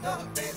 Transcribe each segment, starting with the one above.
stand up, baby.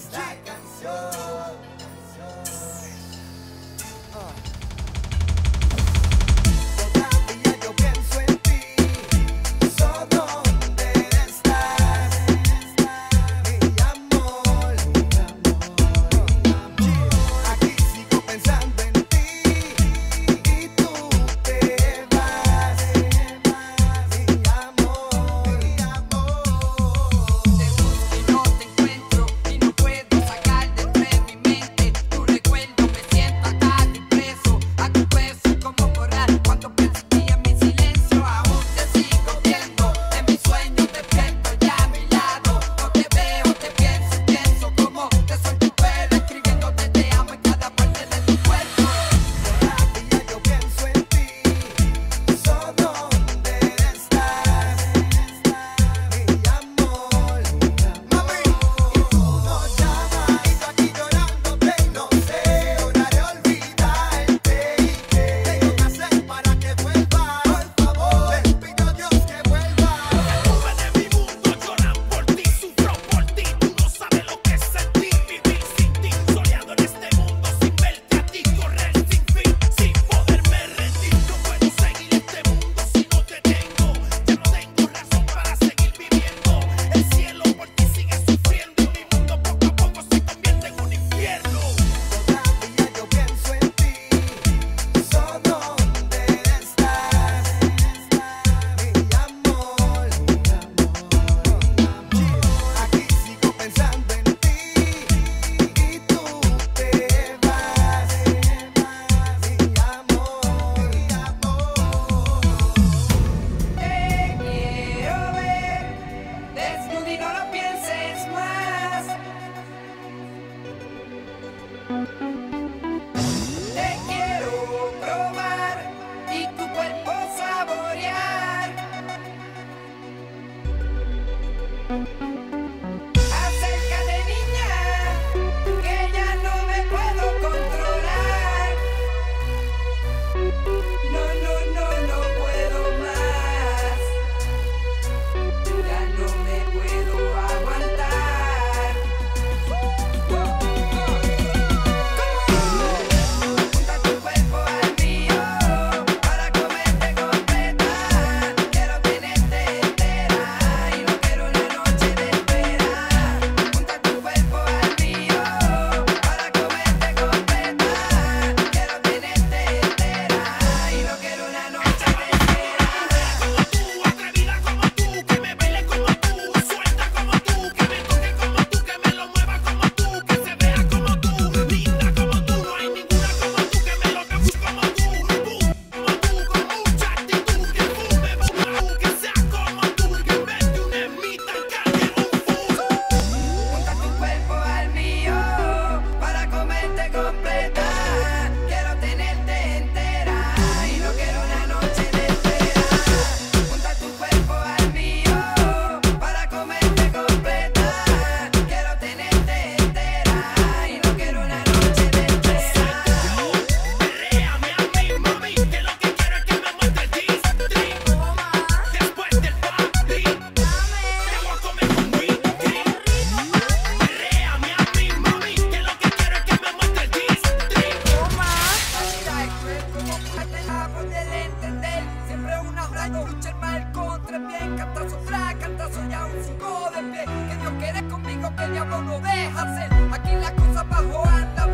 que Dios quiere conmigo, que el diablo no deja hacer. Aquí las cosas bajo anda.